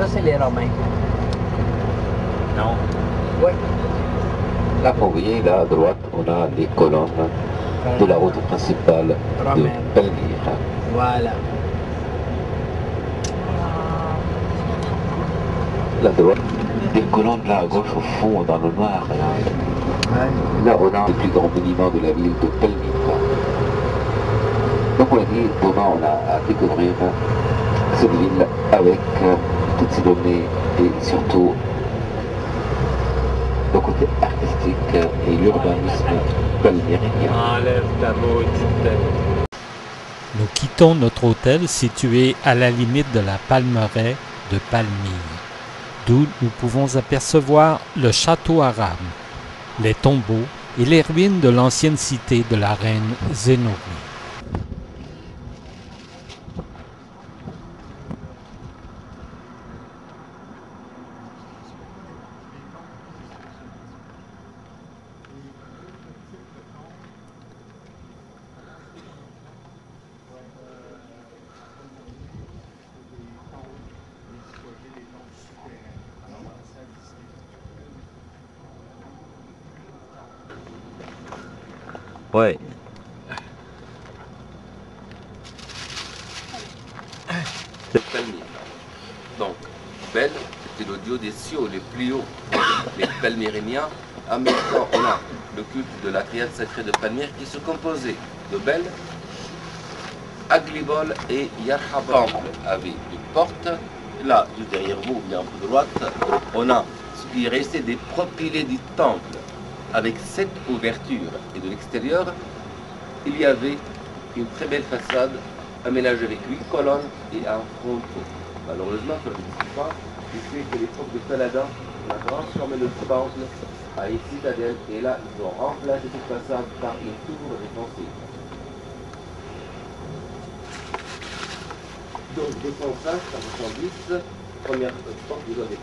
Ça, c'est les Romains. Non. Oui. Là, vous voyez, là à droite, on a les colonnes de la route principale de. Palmyre. Voilà. Là à droite, les colonnes là à gauche au fond, dans le noir. Là, Là, on a le plus grand monument de la ville de Palmyre. Donc on a dit, demain on a à découvrir cette ville avec euh, toutes ses données et surtout le côté artistique et l'urbanisme. Nous quittons notre hôtel situé à la limite de la palmeraie de Palmyre, d'où nous pouvons apercevoir le château arabe, les tombeaux et les ruines de l'ancienne cité de la reine Zénobie. Ouais. Donc, Bel, c'était le dieu des cieux les plus hauts. Les Palmyriniens, en même temps, on a le culte de la triade sacrée de Palmyre qui se composait de Bel, Aglibol et Yarhaba. Le temple avait une porte. Là, derrière vous, ou bien de droite, on a ce qui est resté des propylées du temple, avec sept ouvertures. Et de l'extérieur, il y avait une très belle façade aménagée avec huit colonnes et un fronton. Malheureusement, ça n'existe pas, puisque à l'époque de Saladin, on a transformé le temple à une citadelle, et là, ils ont remplacé cette façade par une tour défensive. Donc, 205 à 210, première porte, vous avez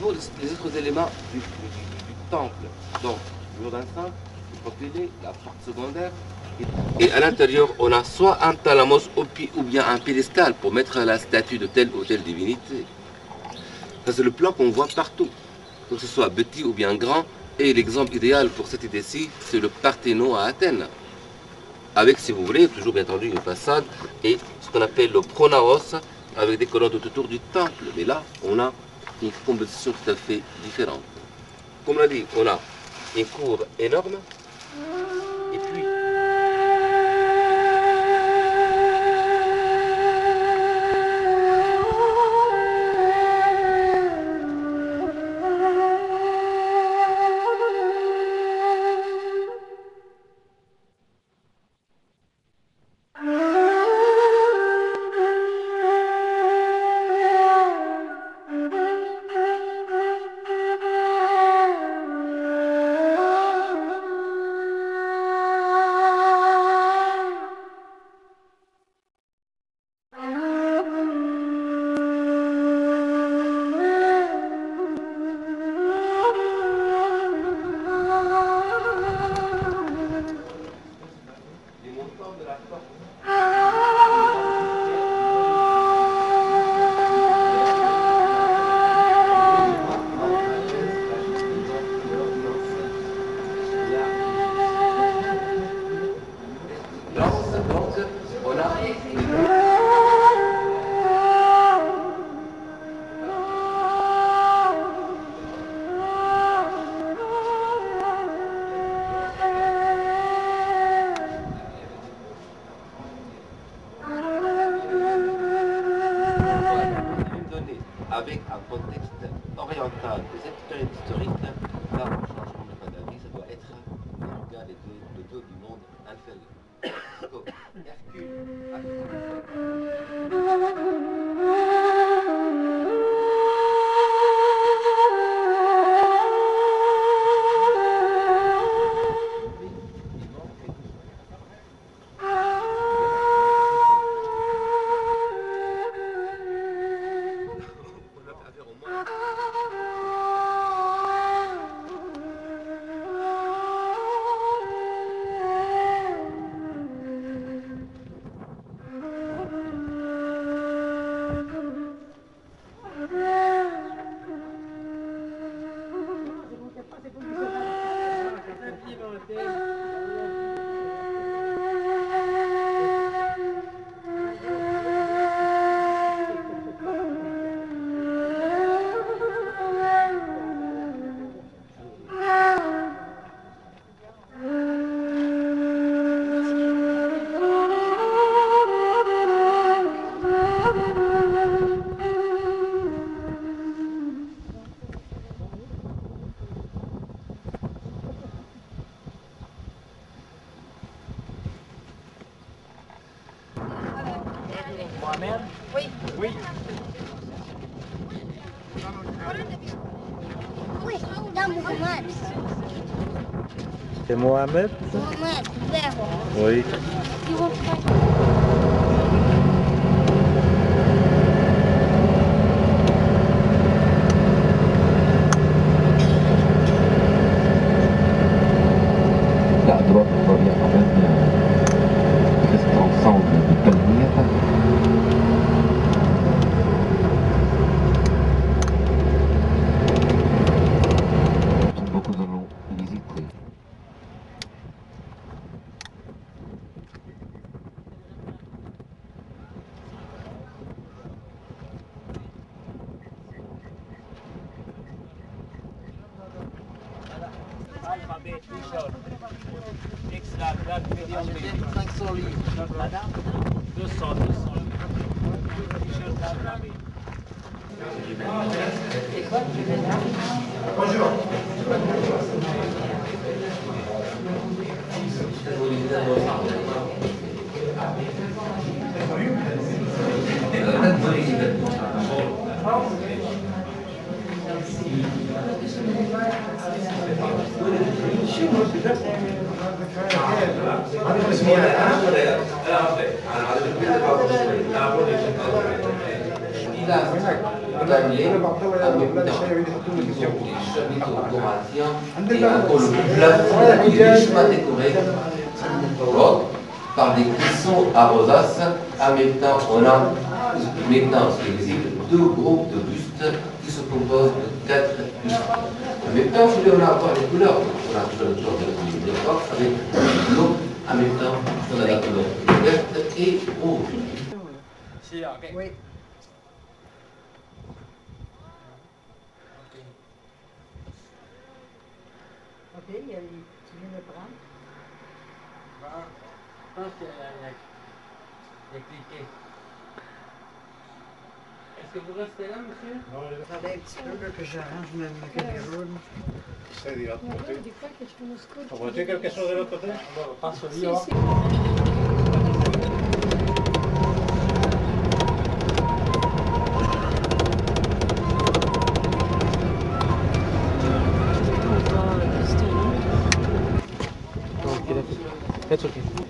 pour les, autres éléments du, temple. Donc, le mur d'enceinte, le propylée, la porte secondaire. Et, à l'intérieur, on a soit un thalamus ou, bien un piédestal pour mettre la statue de telle ou telle divinité. Ça, c'est le plan qu'on voit partout, que ce soit petit ou bien grand. Et l'exemple idéal pour cette idée-ci, c'est le Parthénon à Athènes. Avec, si vous voulez, toujours bien entendu une façade et ce qu'on appelle le pronaos avec des colonnes autour du temple. Mais là, on a une composition tout à fait différente. Comme on l'a dit, on a une cour énorme contexte oriental, des expériences historiques, change complètement d'avis, ça doit être on regarde les deux, du monde inférieur. Hercule, Oui, dans Mohamed. C'est Mohamed Mohamed, Zéro. Oui. 500 livres. Madame 200, 200. Bonjour. Thank you par des cuissons à rosaces. En même temps, on a maintenant les îles deux groupes de bustes qui se composent de quatre bustes. En même temps, on a encore les couleurs. De l'époque avec le bleu. En même temps, on a la couleur verte et rouge. Oui. Ok, il y a les- tu viens de prendre. Je pense qu'il y a cliqué. Est-ce que vous restez là, monsieur Attendez un petit peu là, que j'arrange ma, caméra. C'est de l'autre côté. On voit-tu quelque chose de l'autre côté Passe au Si, lit, si. That's okay.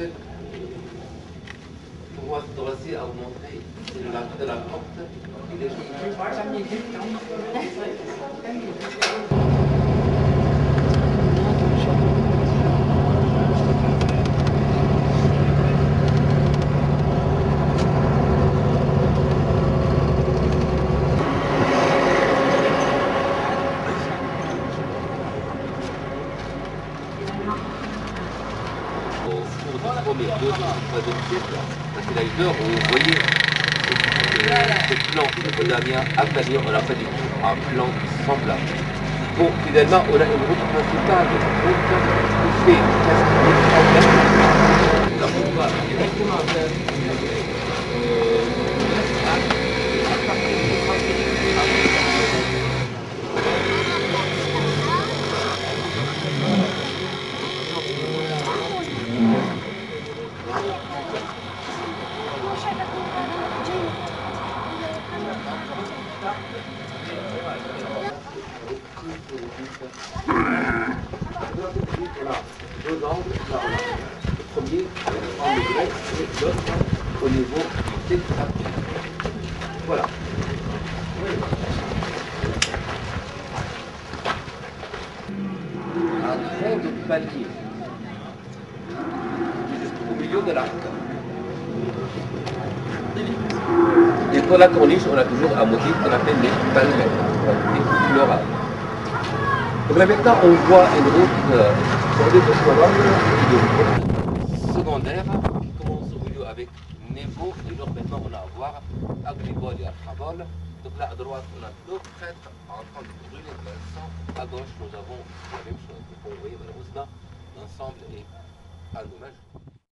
Et françaises. Pour moi, cette voici à vous montrer, c'est le marqué de la porte. Il est au cours du premier, deuxième, troisième siècle, parce qu'il a eu l'heure où vous voyez ce, ce plan méditerranéen afghanien, on a fait du tout un plan semblable. Bon, finalement, on a une route principale, une route qui fait 15 km. La route va directement vers euh, l'est, à- à partir de Voilà, deux angles, là, voilà. Le premier avec l'angle grec et l'autre au niveau du tétrapède. Voilà. Au milieu de l'arc. Et pour la corniche, on a toujours un motif qu'on appelle les palmettes, florales. Donc là maintenant, on voit une route euh, les qui commence au milieu avec Nebo et là maintenant on a à voir et Archabol. Là à droite on a deux prêtres en train de brûler de l'encens. À gauche nous avons la même chose. Donc vous voyez malheureusement l'ensemble est endommagé.